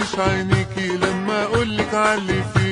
مش عينيكي لما أقولك علي فيه.